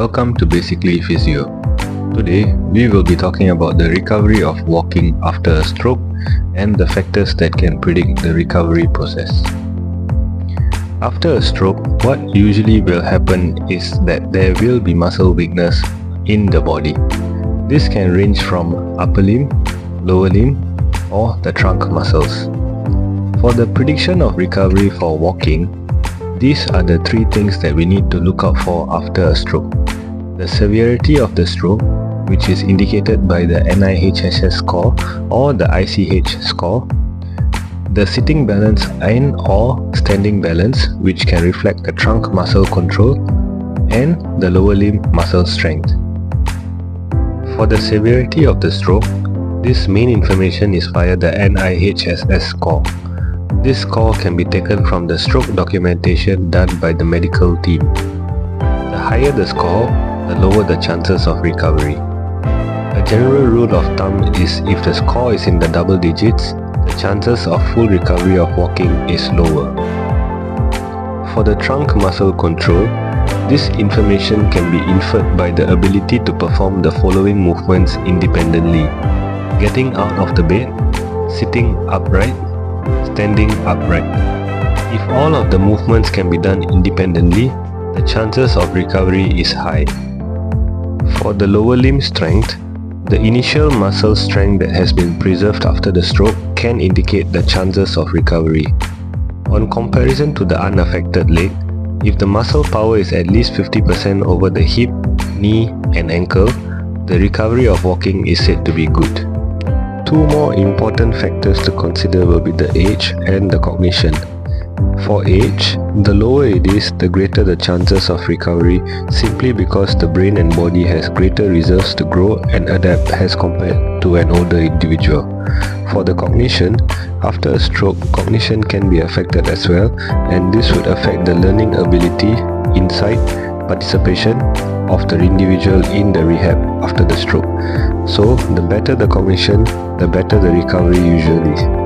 Welcome to Basically Physio. Today, we will be talking about the recovery of walking after a stroke and the factors that can predict the recovery process. After a stroke, what usually will happen is that there will be muscle weakness in the body. This can range from upper limb, lower limb, or the trunk muscles. For the prediction of recovery for walking, these are the three things that we need to look out for after a stroke. The severity of the stroke, which is indicated by the NIHSS score or the ICH score, the sitting balance and or standing balance which can reflect the trunk muscle control and the lower limb muscle strength. For the severity of the stroke, this main information is via the NIHSS score. This score can be taken from the stroke documentation done by the medical team. The higher the score, the lower the chances of recovery. A general rule of thumb is if the score is in the double digits, the chances of full recovery of walking is lower. For the trunk muscle control, this information can be inferred by the ability to perform the following movements independently. Getting out of the bed, sitting upright, standing upright. If all of the movements can be done independently, the chances of recovery is high. For the lower limb strength, the initial muscle strength that has been preserved after the stroke can indicate the chances of recovery. On comparison to the unaffected leg, if the muscle power is at least 50% over the hip, knee and ankle, the recovery of walking is said to be good. Two more important factors to consider will be the age and the cognition. For age, the lower it is, the greater the chances of recovery simply because the brain and body has greater reserves to grow and adapt as compared to an older individual. For the cognition, after a stroke, cognition can be affected as well and this would affect the learning ability, insight, participation of the individual in the rehab after the stroke. So, the better the cognition, the better the recovery usually.